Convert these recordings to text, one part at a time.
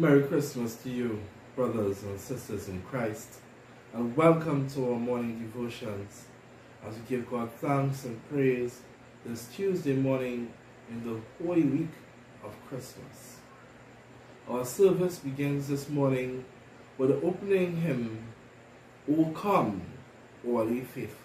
Merry Christmas to you, brothers and sisters in Christ, and welcome to our morning devotions as we give God thanks and praise this Tuesday morning in the Holy Week of Christmas. Our service begins this morning with the opening hymn, O come, all ye faithful.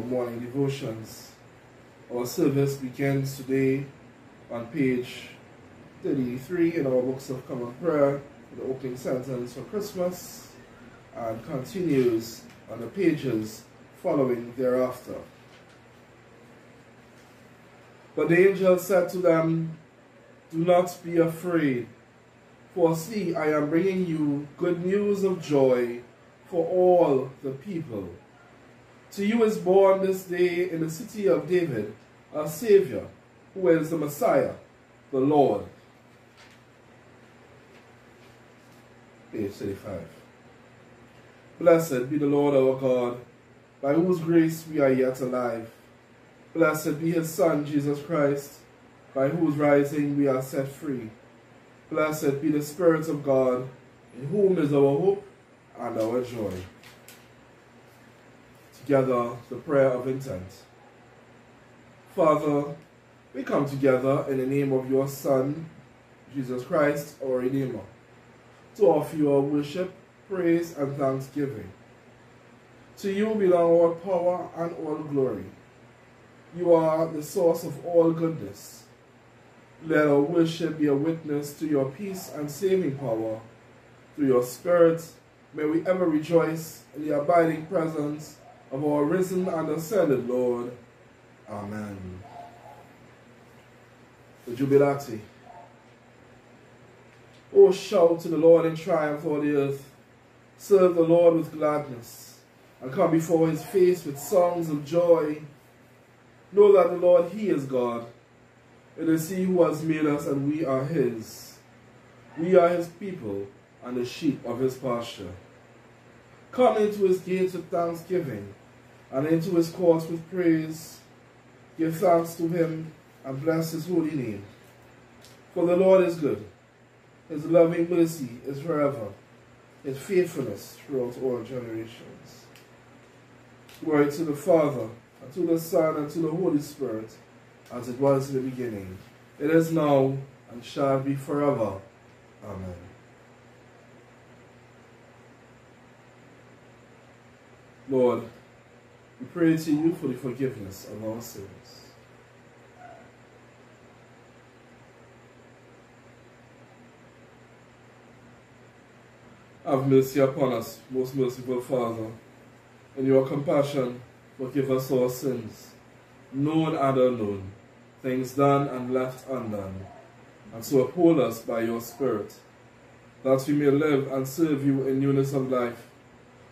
Morning devotions. Our service begins today on page 33 in our books of common prayer, the opening sentence for Christmas, and continues on the pages following thereafter. But the angel said to them, Do not be afraid, for see, I am bringing you good news of joy for all the people. To you is born this day in the city of David a Savior, who is the Messiah, the Lord. Page 35. Blessed be the Lord our God, by whose grace we are yet alive. Blessed be his Son, Jesus Christ, by whose rising we are set free. Blessed be the Spirit of God, in whom is our hope and our joy. Together, the prayer of intent. Father, we come together in the name of your Son, Jesus Christ, our Redeemer, to offer you our worship, praise, and thanksgiving. To you belong all power and all glory. You are the source of all goodness. Let our worship be a witness to your peace and saving power through your Spirit may we ever rejoice in the abiding presence of our risen and ascended Lord. Amen. The Jubilate. O shout to the Lord in triumph, all the earth. Serve the Lord with gladness, and come before his face with songs of joy. Know that the Lord, he is God. It is he who has made us, and we are his. We are his people, and the sheep of his pasture. Come into his gates with thanksgiving, and into his courts with praise. Give thanks to him, and bless his holy name. For the Lord is good. His loving mercy is forever, his faithfulness throughout all generations. Glory to the Father, and to the Son, and to the Holy Spirit, as it was in the beginning. It is now, and shall be forever. Amen. Lord, we pray to you for the forgiveness of our sins. Have mercy upon us, most merciful Father. In your compassion, forgive us our sins, known and unknown, things done and left undone, and so uphold us by your Spirit, that we may live and serve you in newness of life,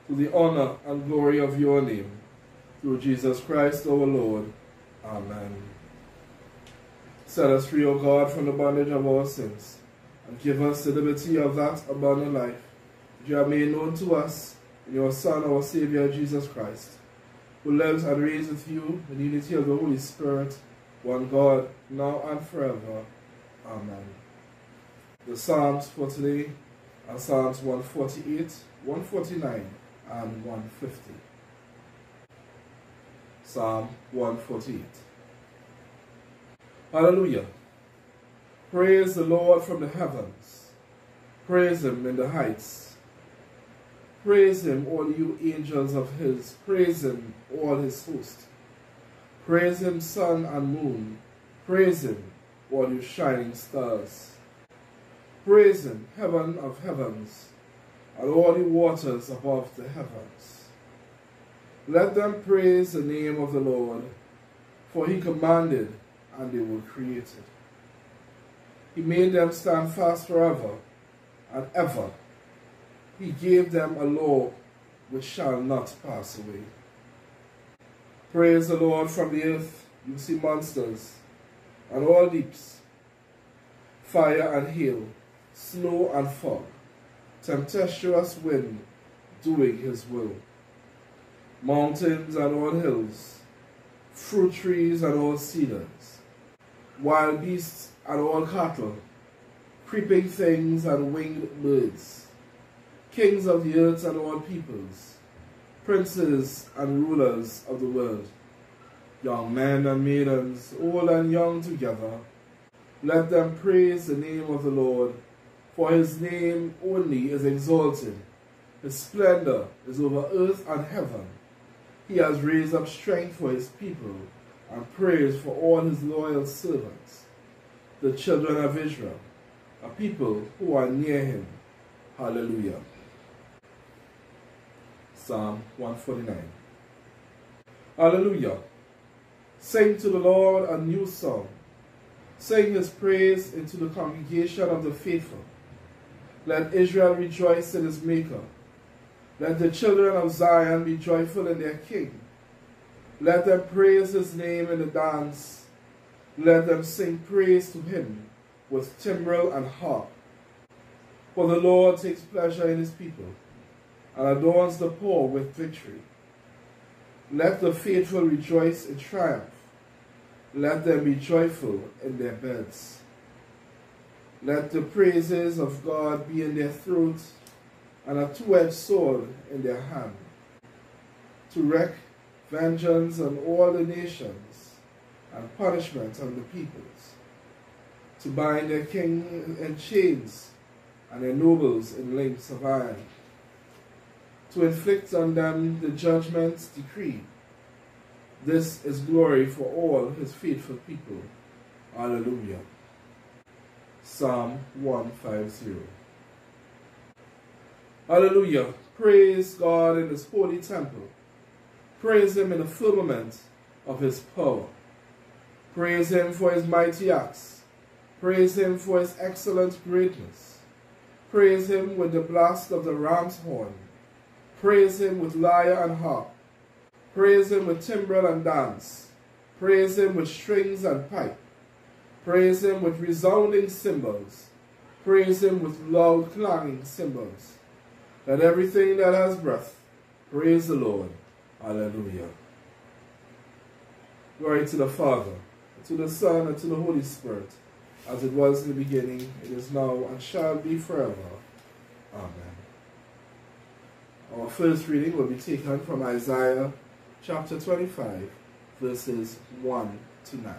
to the honor and glory of your name, through Jesus Christ our Lord. Amen. Set us free, O God, from the bondage of our sins, and give us the liberty of that abundant life, which you have made known to us in your Son, our Savior, Jesus Christ, who lives and reigns with you in the unity of the Holy Spirit, one God, now and forever. Amen. The Psalms for today are Psalms 148, 149, and 150. Psalm 148. Hallelujah. Praise the Lord from the heavens. Praise him in the heights. Praise him, all you angels of his. Praise him, all his host. Praise him, sun and moon. Praise him, all you shining stars. Praise him, heaven of heavens, and all the waters above the heavens. Let them praise the name of the Lord, for he commanded, and they were created. He made them stand fast forever and ever. He gave them a law which shall not pass away. Praise the Lord from the earth, you sea monsters, and all deeps, fire and hail, snow and fog, tempestuous wind doing his will. Mountains and all hills, fruit trees and all cedars, wild beasts and all cattle, creeping things and winged birds, kings of the earth and all peoples, princes and rulers of the world, young men and maidens, old and young together, let them praise the name of the Lord, for his name only is exalted. His splendor is over earth and heaven. He has raised up strength for his people and praise for all his loyal servants, the children of Israel, a people who are near him. Hallelujah. Psalm 149. Hallelujah. Sing to the Lord a new song. Sing his praise into the congregation of the faithful. Let Israel rejoice in his Maker. Let the children of Zion be joyful in their King. Let them praise his name in the dance. Let them sing praise to him with timbrel and harp. For the Lord takes pleasure in his people and adorns the poor with victory. Let the faithful rejoice in triumph. Let them be joyful in their beds. Let the praises of God be in their throats and a two-edged sword in their hand, to wreak vengeance on all the nations and punishment on the peoples, to bind their king in chains and their nobles in links of iron, to inflict on them the judgments decreed. This is glory for all his faithful people. Hallelujah. Psalm 150. Hallelujah. Praise God in his holy temple. Praise him in the firmament of his power. Praise him for his mighty acts. Praise him for his excellent greatness. Praise him with the blast of the ram's horn. Praise him with lyre and harp. Praise him with timbrel and dance. Praise him with strings and pipe. Praise him with resounding cymbals. Praise him with loud clanging cymbals. Let everything that has breath praise the Lord. Hallelujah. Glory to the Father, to the Son, and to the Holy Spirit, as it was in the beginning, it is now, and shall be forever. Amen. Our first reading will be taken from Isaiah chapter 25, verses 1 to 9.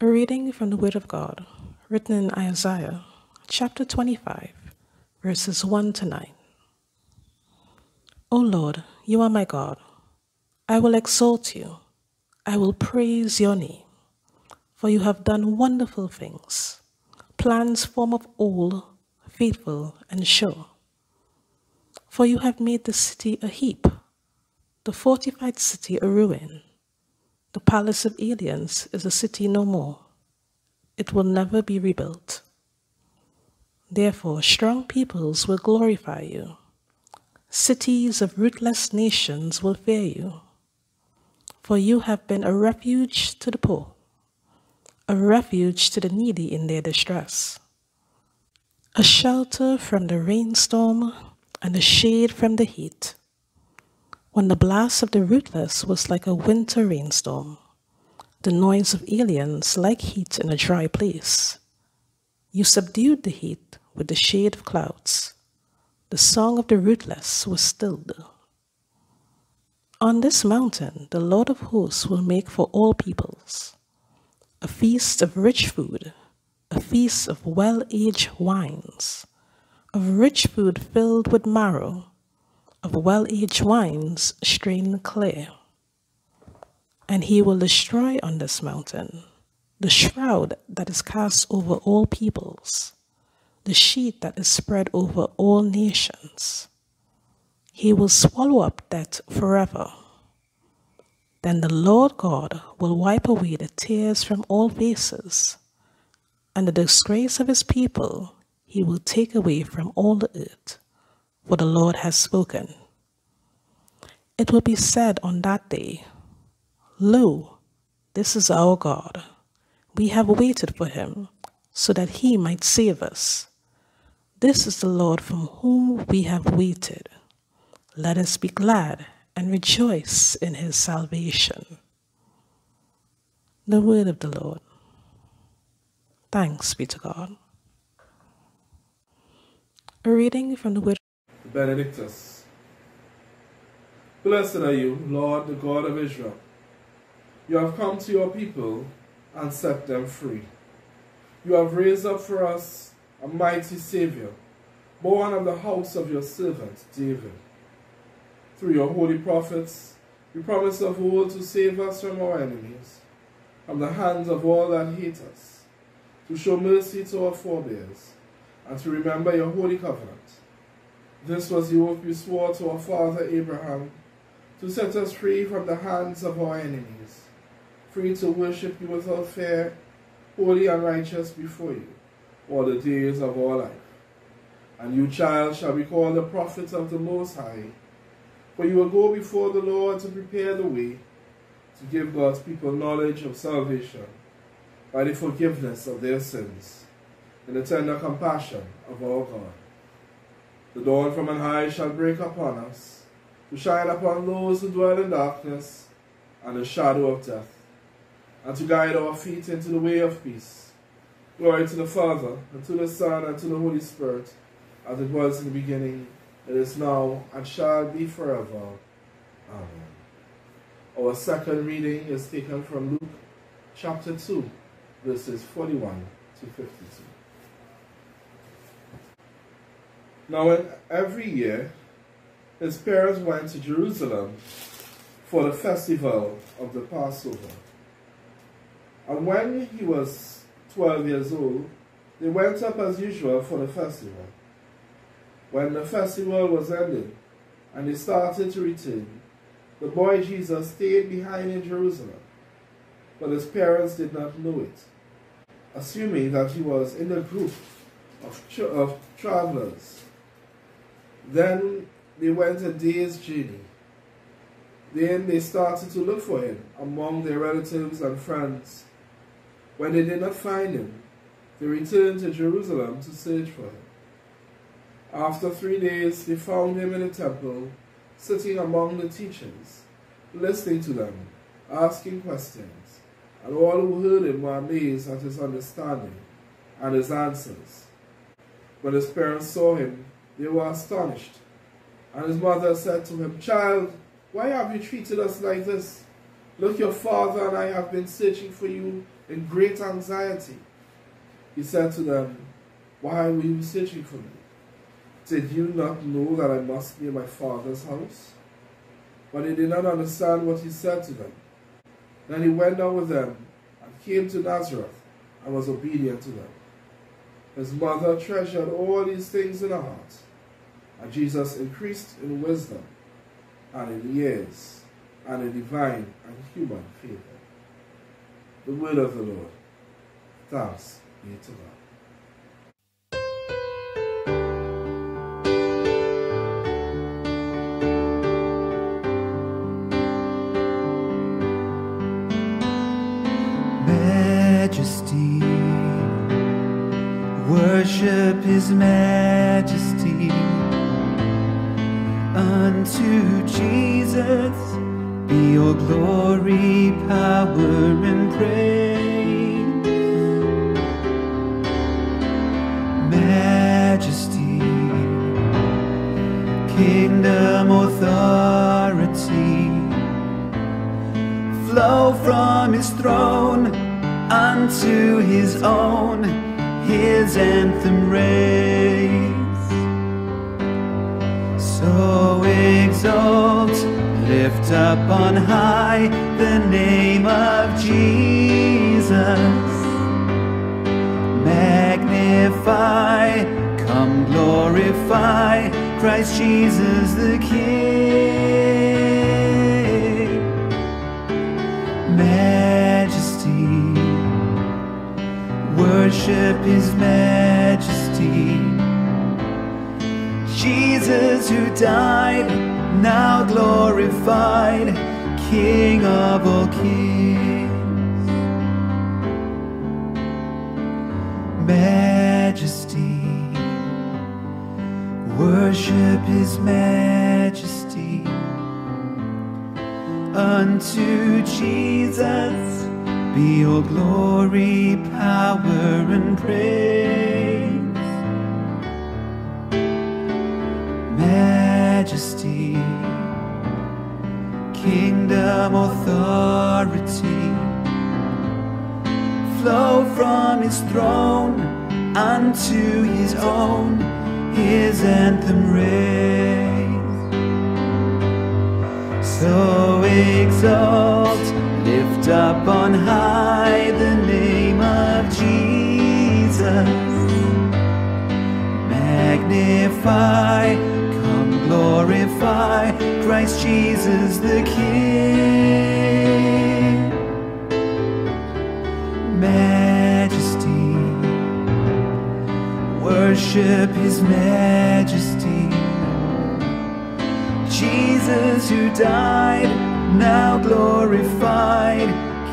A reading from the Word of God, written in Isaiah chapter 25, verses 1 to 9. O Lord, you are my God. I will exalt you. I will praise your name. For you have done wonderful things, plans formed of old, faithful and sure. For you have made the city a heap, the fortified city a ruin. The palace of aliens is a city no more. It will never be rebuilt. Therefore, strong peoples will glorify you. Cities of rootless nations will fear you. For you have been a refuge to the poor, a refuge to the needy in their distress, a shelter from the rainstorm and a shade from the heat. When the blast of the rootless was like a winter rainstorm, the noise of aliens like heat in a dry place. You subdued the heat with the shade of clouds. The song of the rootless was stilled. On this mountain, the Lord of hosts will make for all peoples a feast of rich food, a feast of well aged wines, of rich food filled with marrow, of well aged wines strained clear. And he will destroy on this mountain the shroud that is cast over all peoples, the sheet that is spread over all nations. He will swallow up death forever. Then the Lord God will wipe away the tears from all faces, and the disgrace of his people he will take away from all the earth, for the Lord has spoken. It will be said on that day, Lo, this is our God. We have waited for him, so that he might save us. This is the Lord from whom we have waited. Let us be glad and rejoice in his salvation. The word of the Lord. Thanks be to God. A reading from the word. Benedictus. Blessed are you, Lord, the God of Israel you have come to your people and set them free. You have raised up for us a mighty Savior, born of the house of your servant David. Through your holy prophets, you promised of old to save us from our enemies, from the hands of all that hate us, to show mercy to our forebears, and to remember your holy covenant. This was the oath you swore to our father Abraham, to set us free from the hands of our enemies free to worship you without fear, holy and righteous before you, all the days of our life. And you, child, shall be called the prophet of the Most High, for you will go before the Lord to prepare the way, to give God's people knowledge of salvation by the forgiveness of their sins, and the tender compassion of our God. The dawn from on high shall break upon us, to shine upon those who dwell in darkness and the shadow of death and to guide our feet into the way of peace. Glory to the Father, and to the Son, and to the Holy Spirit, as it was in the beginning, it is now, and shall be forever. Amen. Our second reading is taken from Luke chapter 2, verses 41 to 52. Now, every year, his parents went to Jerusalem for the festival of the Passover. And when he was 12 years old, they went up as usual for the festival. When the festival was ended and they started to return, the boy Jesus stayed behind in Jerusalem, but his parents did not know it, assuming that he was in a group of, tra- of travelers. Then they went a day's journey. Then they started to look for him among their relatives and friends. When they did not find him, they returned to Jerusalem to search for him. After three days, they found him in the temple, sitting among the teachers, listening to them, asking questions, and all who heard him were amazed at his understanding and his answers. When his parents saw him, they were astonished. And his mother said to him, Child, why have you treated us like this? Look, your father and I have been searching for you in great anxiety. He said to them, Why were you searching for me? Did you not know that I must be in my father's house? But they did not understand what he said to them. Then he went down with them and came to Nazareth and was obedient to them. His mother treasured all these things in her heart, and Jesus increased in wisdom and in years and in divine and human favor. The word of the Lord. Thanks be to God. majesty. Worship his majesty. Unto Jesus be all glory, power, kingdom, authority flow from his throne unto his own, his anthem raise. So exalt, lift up on high the name of Jesus. Magnify, come glorify Christ Jesus the King majesty. Worship his majesty. Jesus who died, now glorified, King of all kings. Majesty. Worship his majesty unto Jesus be all glory, power, and praise. Kingdom, authority flow from his throne unto his own, his anthem raise. So exalt, lift up on high the name of Jesus. Magnify, glorify Christ Jesus the King. Majesty, worship his majesty. Jesus who died, now glorified,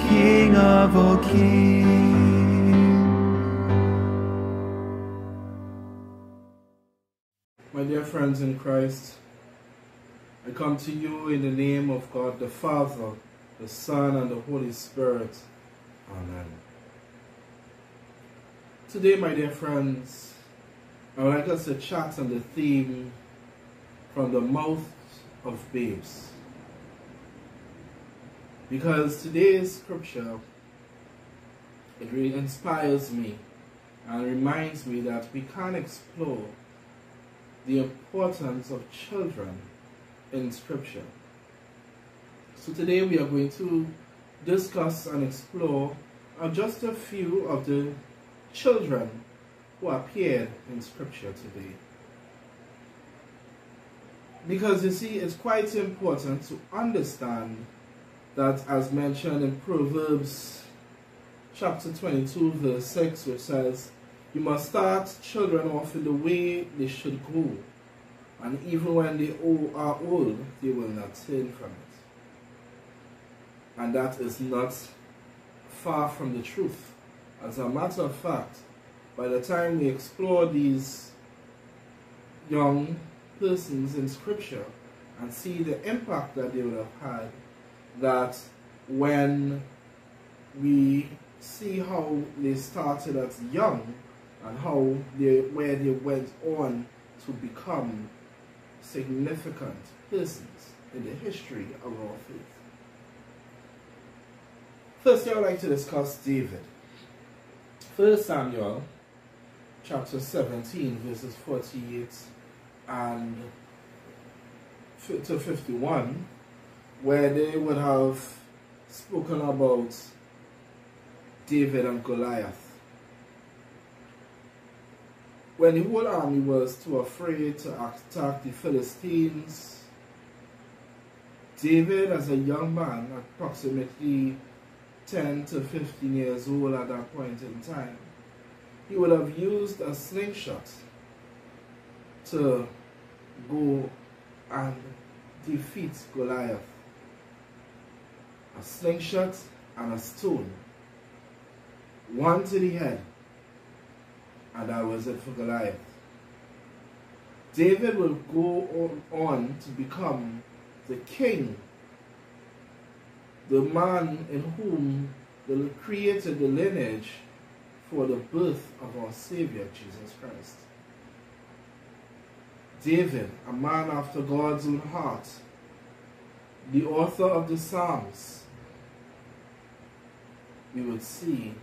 King of all kings. Dear friends in Christ, I come to you in the name of God the Father, the Son, and the Holy Spirit. Amen. Today, my dear friends, I would like us to chat on the theme from the mouth of babes. Because today's scripture, it really inspires me and reminds me that we can't explore the importance of children in scripture. So today we are going to discuss and explore uh, just a few of the children who appeared in scripture today. Because you see, it's quite important to understand that, as mentioned in Proverbs chapter 22, verse 6, which says, You must start children off in the way they should go, and even when they are old, they will not turn from it. And that is not far from the truth. As a matter of fact, by the time we explore these young persons in Scripture and see the impact that they would have had, that when we see how they started as young and how they where they went on to become significant persons in the history of our faith. First, I would like to discuss David. First Samuel chapter 17, verses 48 and to 51, where they would have spoken about David and Goliath. When the whole army was too afraid to attack the Philistines, David, as a young man, approximately 10 to 15 years old at that point in time, he would have used a slingshot to go and defeat Goliath. A slingshot and a stone. One to the head. And that was it for Goliath. David will go on to become the king, the man in whom the created the lineage for the birth of our Savior, Jesus Christ. David, a man after God's own heart, the author of the Psalms, we would see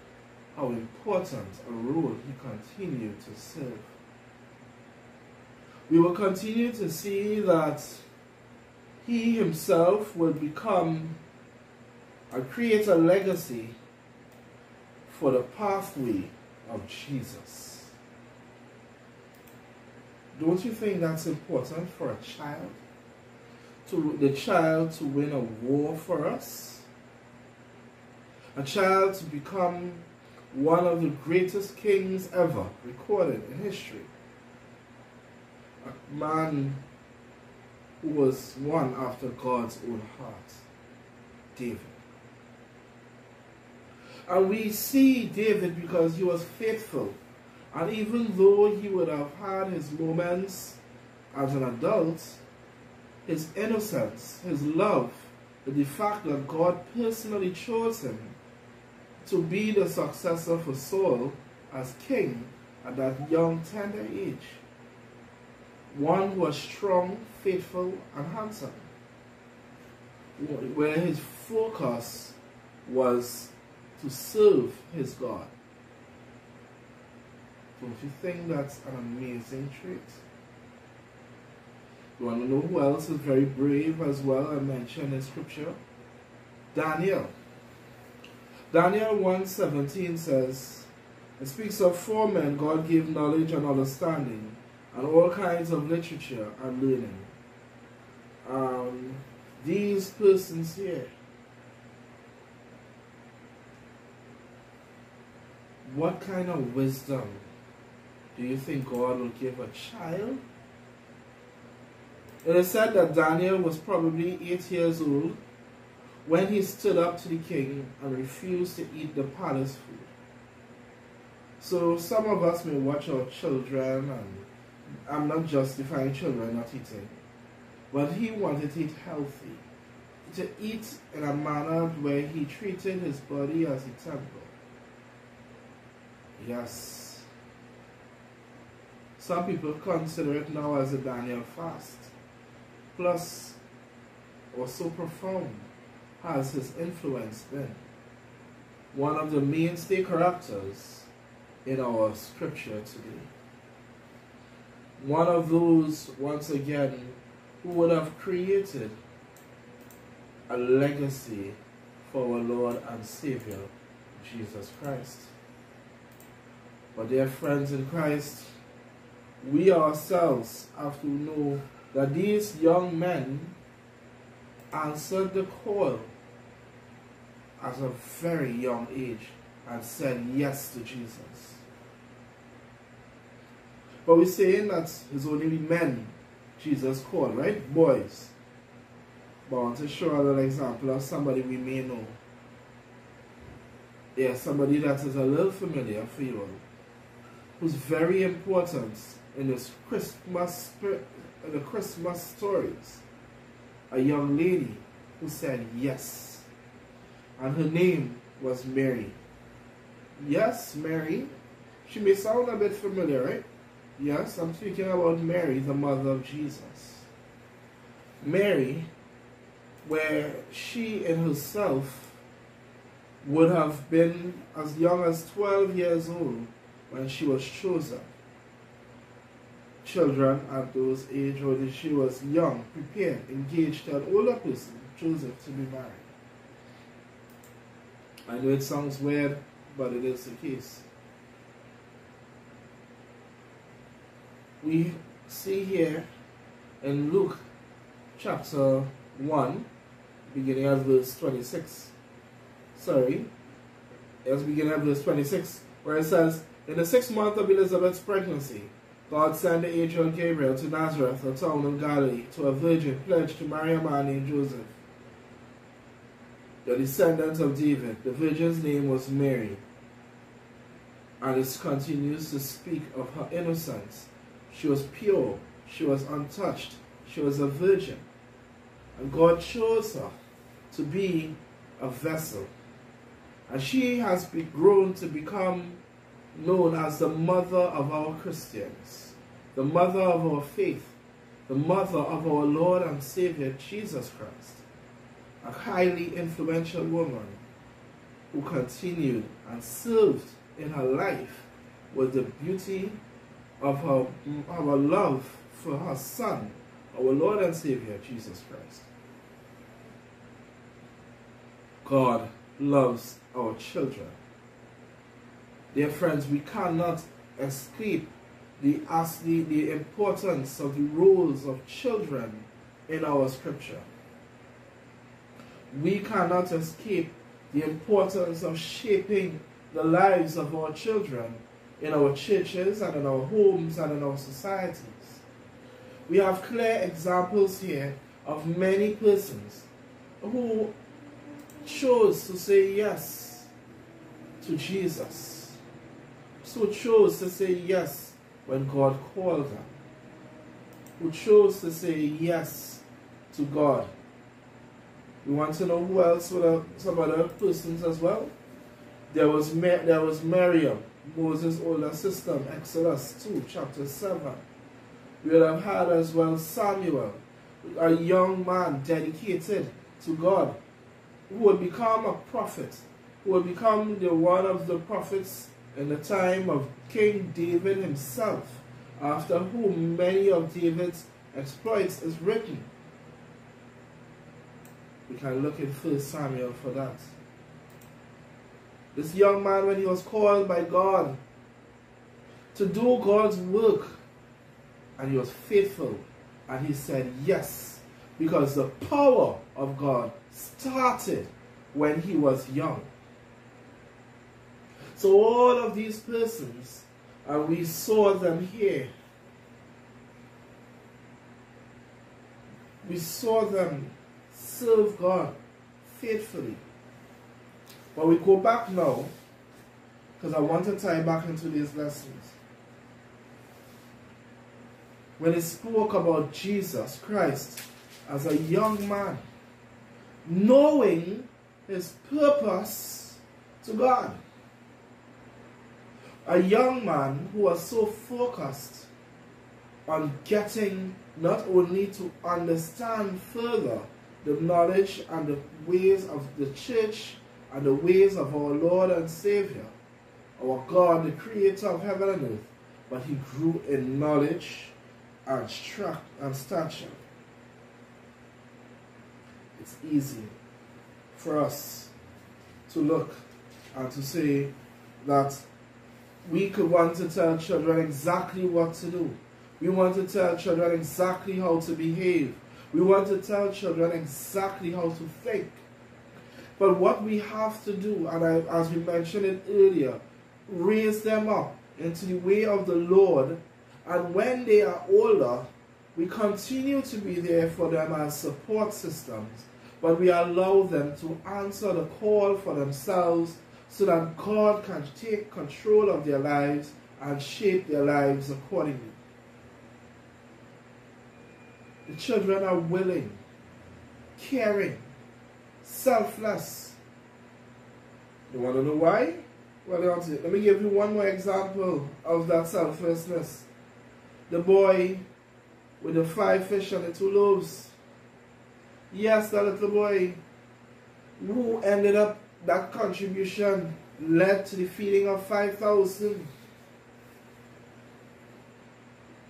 how important a role he continued to serve. We will continue to see that he himself will become and create a legacy for the pathway of Jesus. Don't you think that's important for a child? To the child to win a war for us? A child to become one of the greatest kings ever recorded in history. A man who was one after God's own heart, David. And we see David because he was faithful and even though he would have had his moments as an adult, his innocence, his love, the fact that God personally chose him to be the successor for Saul as king at that young, tender age. One who was strong, faithful, and handsome. Where his focus was to serve his God. Don't you think that's an amazing trait? You want to know who else is very brave as well? I mentioned in scripture. Daniel. Daniel 1.17 says, it speaks of four men God gave knowledge and understanding and all kinds of literature and learning. Um, these persons here, what kind of wisdom do you think God will give a child? It is said that Daniel was probably eight years old when he stood up to the king and refused to eat the palace food. So some of us may watch our children, and I'm not justifying children not eating, but he wanted to eat healthy, to eat in a manner where he treated his body as a temple. Yes, some people consider it now as a Daniel fast. Plus, or so profound has his influence been. One of the mainstay characters in our scripture today. One of those, once again, who would have created a legacy for our Lord and Savior, Jesus Christ. But dear friends in Christ, we ourselves have to know that these young men answered the call at a very young age and said yes to Jesus. But we're saying that it's only men Jesus called, right? Boys. But I want to show an example of somebody we may know. Yeah, somebody that is a little familiar for you all. Who's very important in this Christmas in the Christmas stories. A young lady who said yes. And her name was Mary. Yes, Mary. She may sound a bit familiar, right? Yes, I'm speaking about Mary, the mother of Jesus. Mary, where she in herself would have been as young as 12 years old when she was chosen. Children at those age when she was young, prepared, engaged to an older person, Joseph, to be married. I know it sounds weird, but it is the case. we see here in Luke chapter 1, beginning at verse 26. Sorry, let's begin at verse 26, where it says, In the sixth month of Elizabeth's pregnancy, God sent the angel Gabriel to Nazareth, a town in Galilee, to a virgin pledged to marry a man named Joseph, the descendant of David. The virgin's name was Mary. And it continues to speak of her innocence she was pure. She was untouched. She was a virgin. And God chose her to be a vessel. And she has grown to become known as the mother of our Christians, the mother of our faith, the mother of our Lord and Savior Jesus Christ, a highly influential woman who continued and served in her life with the beauty of her, our love for her Son, our Lord and Savior, Jesus Christ. God loves our children. Dear friends, we cannot escape the, the, the importance of the roles of children in our scripture. We cannot escape the importance of shaping the lives of our children in our churches and in our homes and in our societies. We have clear examples here of many persons who chose to say yes to Jesus, who chose to say yes when God called them, who chose to say yes to God. We want to know who else were some other persons as well. There was, there was Miriam, Moses' older sister, Exodus 2, chapter 7. We would have had as well Samuel, a young man dedicated to God, who would become a prophet, who would become the one of the prophets in the time of King David himself, after whom many of David's exploits is written. We can look in 1 Samuel for that. This young man, when he was called by God to do God's work, and he was faithful, and he said yes, because the power of God started when he was young. So all of these persons, and we saw them here, we saw them serve God faithfully. But we go back now, because I want to tie back into these lessons. When he spoke about Jesus Christ as a young man, knowing his purpose to God. A young man who was so focused on getting not only to understand further the knowledge and the ways of the church and the ways of our Lord and Savior, our God, the creator of heaven and earth, but he grew in knowledge and, strength and stature. It's easy for us to look and to say that we could want to tell children exactly what to do. We want to tell children exactly how to behave. We want to tell children exactly how to think. But what we have to do, and I, as we mentioned it earlier, raise them up into the way of the Lord. And when they are older, we continue to be there for them as support systems, but we allow them to answer the call for themselves so that God can take control of their lives and shape their lives accordingly. The children are willing, caring, selfless. You want to know why? Well, let me give you one more example of that selflessness. The boy with the five fish and the two loaves. Yes, that little boy who ended up, that contribution led to the feeding of 5,000.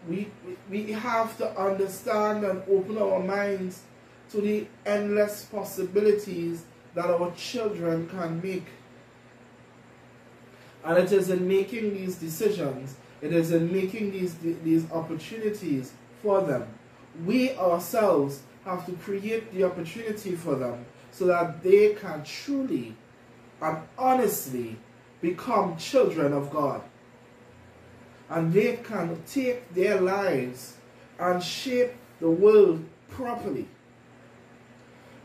We, we have to understand and open our minds to the endless possibilities that our children can make. And it is in making these decisions, it is in making these, these opportunities for them. We ourselves have to create the opportunity for them so that they can truly and honestly become children of God. And they can take their lives and shape the world properly.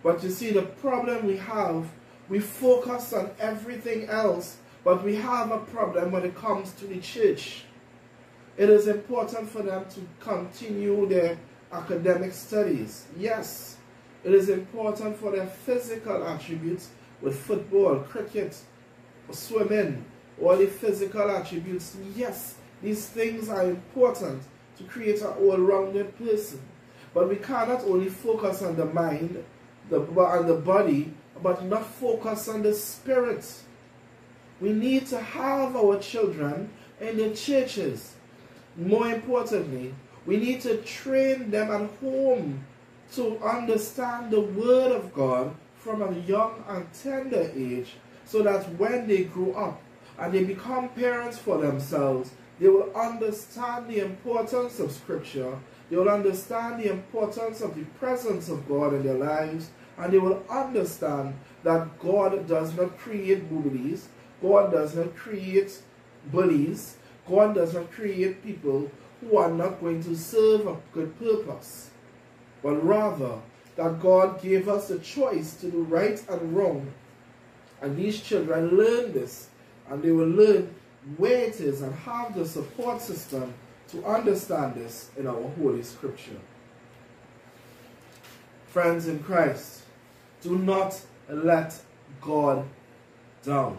But you see, the problem we have, we focus on everything else, but we have a problem when it comes to the church. It is important for them to continue their academic studies. Yes, it is important for their physical attributes with football, cricket, swimming, all the physical attributes. Yes, these things are important to create an all-rounded person. But we cannot only focus on the mind, the, and the body, but not focus on the spirit. We need to have our children in the churches. More importantly, we need to train them at home to understand the Word of God from a young and tender age so that when they grow up and they become parents for themselves, they will understand the importance of Scripture, they will understand the importance of the presence of God in their lives, and they will understand that God does not create bullies, God does not create bullies, God does not create people who are not going to serve a good purpose, but rather that God gave us the choice to do right and wrong. And these children learn this, and they will learn where it is and have the support system to understand this in our Holy Scripture. Friends in Christ, do not let God down.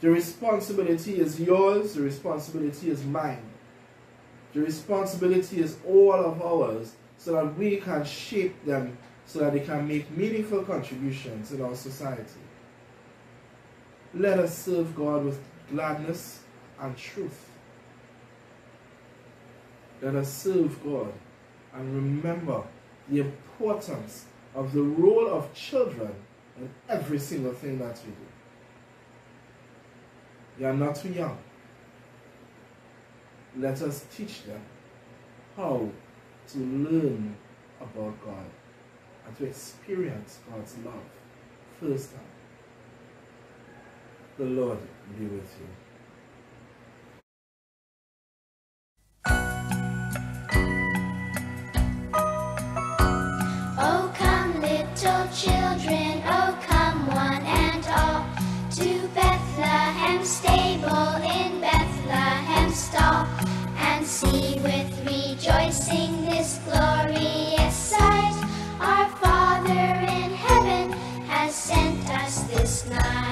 The responsibility is yours, the responsibility is mine. The responsibility is all of ours so that we can shape them so that they can make meaningful contributions in our society. Let us serve God with gladness and truth. Let us serve God and remember the importance of the role of children in every single thing that we do. They are not too young. Let us teach them how to learn about God and to experience God's love firsthand. The Lord be with you. Oh, there lies the Christ child.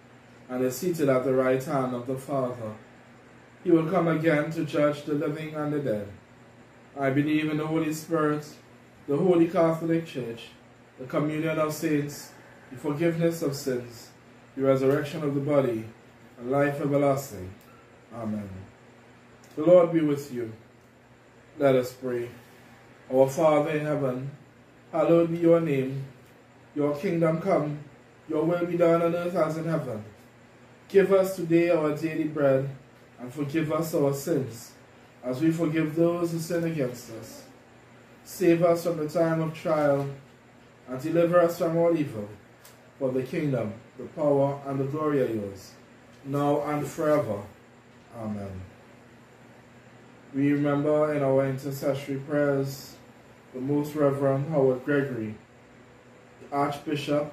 and is seated at the right hand of the Father. He will come again to judge the living and the dead. I believe in the Holy Spirit, the Holy Catholic Church, the communion of saints, the forgiveness of sins, the resurrection of the body, and life everlasting. Amen. The Lord be with you. Let us pray. Our Father in heaven, hallowed be your name. Your kingdom come, your will be done on earth as in heaven. Give us today our daily bread, and forgive us our sins, as we forgive those who sin against us. Save us from the time of trial, and deliver us from all evil. For the kingdom, the power, and the glory are yours, now and forever. Amen. We remember in our intercessory prayers the Most Reverend Howard Gregory, the Archbishop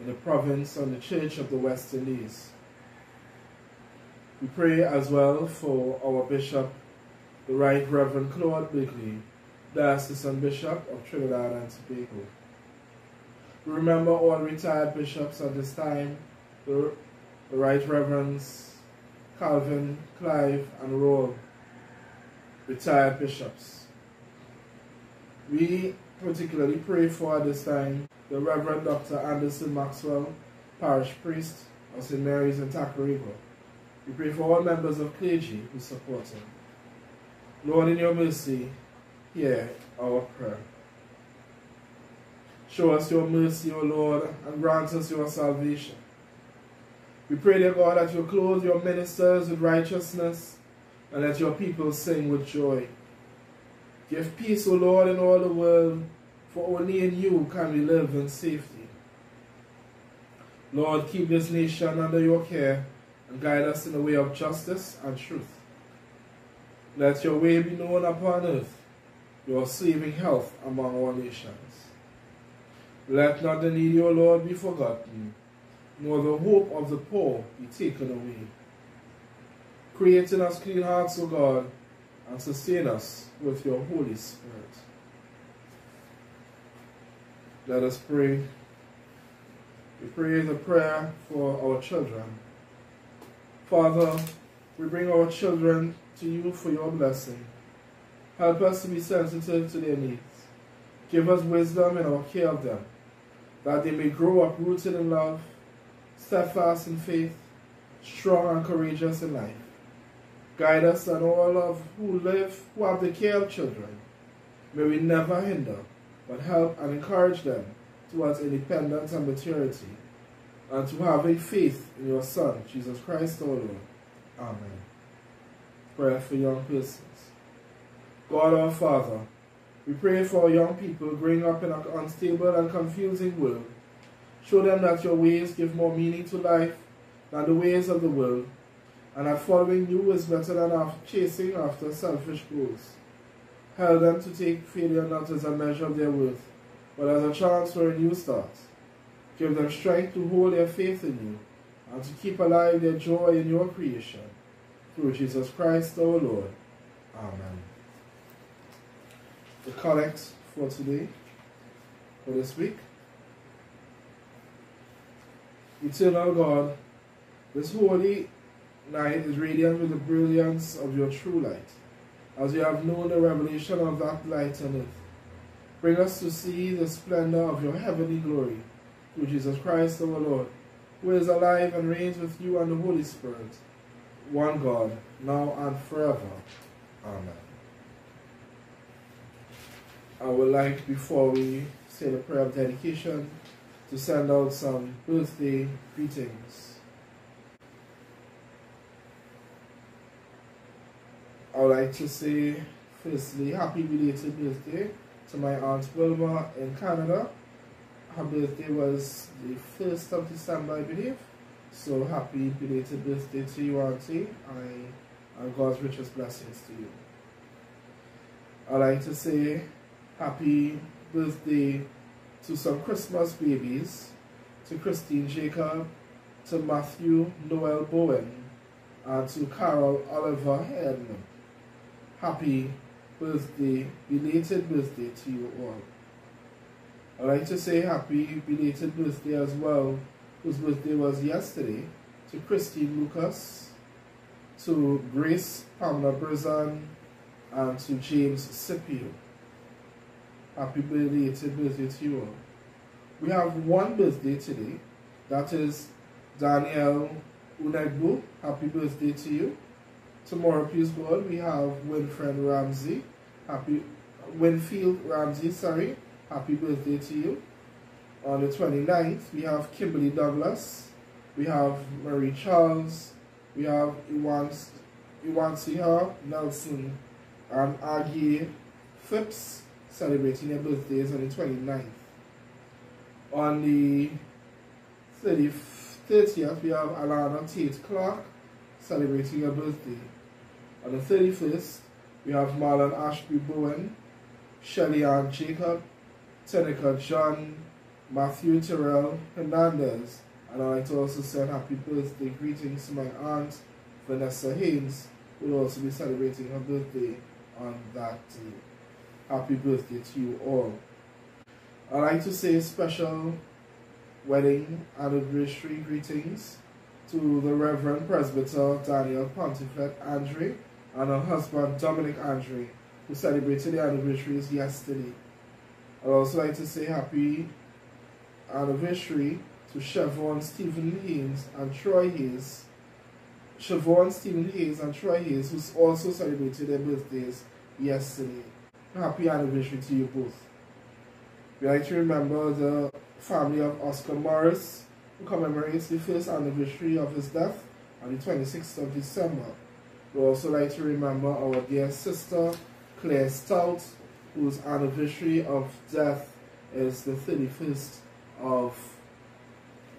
in the province and the Church of the West Indies. We pray as well for our Bishop, the Right Reverend Claude Berkley, Diocesan Bishop of Trinidad and Tobago. We remember all retired bishops at this time, the, the Right Reverends Calvin, Clive, and Rawle, retired bishops. We particularly pray for at this time the Reverend Dr. Anderson Maxwell, parish priest of St. Mary's in Tacarigua. We pray for all members of clergy who support him. Lord, in your mercy, hear our prayer. Show us your mercy, O Lord, and grant us your salvation. We pray, dear God, that you clothe your ministers with righteousness and let your people sing with joy. Give peace, O Lord, in all the world, for only in you can we live in safety. Lord, keep this nation under your care and guide us in the way of justice and truth. Let your way be known upon earth, your saving health among all nations. Let not the needy, O Lord, be forgotten, nor the hope of the poor be taken away. Create in us clean hearts, O God, and sustain us with your Holy Spirit. Let us pray. We pray the prayer for our children. Father, we bring our children to you for your blessing. Help us to be sensitive to their needs. Give us wisdom in our care of them, that they may grow up rooted in love, steadfast in faith, strong and courageous in life. Guide us and all of who live, who have the care of children. May we never hinder, but help and encourage them towards independence and maturity, and to have a faith in your Son, Jesus Christ our Lord. Amen. Prayer for young persons. God our Father, we pray for young people growing up in an unstable and confusing world. Show them that your ways give more meaning to life than the ways of the world, and that following you is better than after chasing after selfish goals. Help them to take failure not as a measure of their worth, but as a chance for a new start. Give them strength to hold their faith in you and to keep alive their joy in your creation. Through Jesus Christ our Lord. Amen. The collect for today, for this week. Eternal God, this holy night is radiant with the brilliance of your true light, as we have known the revelation of that light on earth. Bring us to see the splendor of your heavenly glory through Jesus Christ our Lord, who is alive and reigns with you and the Holy Spirit, one God, now and forever. Amen. I would like, before we say the prayer of dedication, to send out some birthday greetings. I would like to say, firstly, happy belated birthday to my Aunt Wilma in Canada. Her birthday was the 1st of December, I believe. So happy belated birthday to you, Auntie. I, and God's richest blessings to you. I'd like to say happy birthday to some Christmas babies, to Christine Jacob, to Matthew Noel Bowen, and to Carol Oliver Hen. Happy birthday, belated birthday to you all. I'd like to say happy belated birthday as well, whose birthday was yesterday, to Christine Lucas, to Grace Pamela Brizan, and to James Scipio. Happy belated birthday to you all. We have one birthday today, that is Danielle Unegbu. Happy birthday to you. Tomorrow, please God, we have Winfred Ramsey. Happy Winfield Ramsey, sorry. Happy birthday to you. On the 29th, we have Kimberly Douglas. We have Marie Charles. We have Iwan, Iwan Nelson, and Aggie Phipps celebrating their birthdays on the 29th. On the 30th, we have Alana Tate Clark celebrating her birthday. On the 31st, we have Marlon Ashby Bowen, Shelly Ann Jacob, Tenica John, Matthew Terrell Hernandez, and I'd like to also send happy birthday greetings to my aunt Vanessa Haynes, who will also be celebrating her birthday on that day. Happy birthday to you all. I'd like to say special wedding anniversary greetings to the Reverend Presbyter Daniel Pontifet Andre and her husband Dominic Andre, who celebrated their anniversaries yesterday. I'd also like to say happy anniversary to Siobhan Stephen Hayes and Troy Hayes. Siobhan Stephen Hayes and Troy Hayes, who also celebrated their birthdays yesterday. Happy anniversary to you both. We like to remember the family of Oscar Morris, who commemorates the first anniversary of his death on the 26th of December. We also like to remember our dear sister, Claire Stout, whose anniversary of death is the 31st of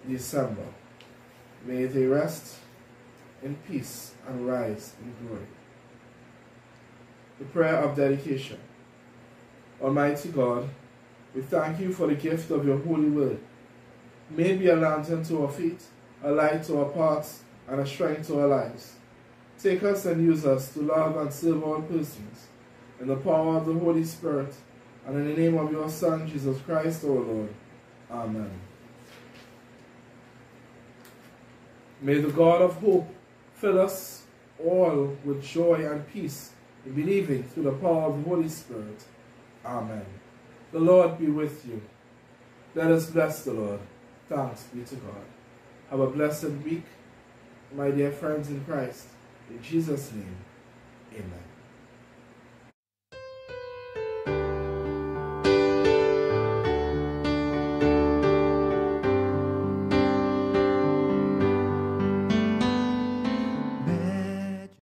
December. May they rest in peace and rise in glory. The prayer of dedication. Almighty God, we thank you for the gift of your holy word. May it be a lantern to our feet, a light to our paths, and a strength to our lives. Take us and use us to love and serve all persons in the power of the Holy Spirit, and in the name of your Son, Jesus Christ, our Lord. Amen. May the God of hope fill us all with joy and peace in believing through the power of the Holy Spirit. Amen. The Lord be with you. Let us bless the Lord. Thanks be to God. Have a blessed week, my dear friends in Christ. In Jesus' name, amen.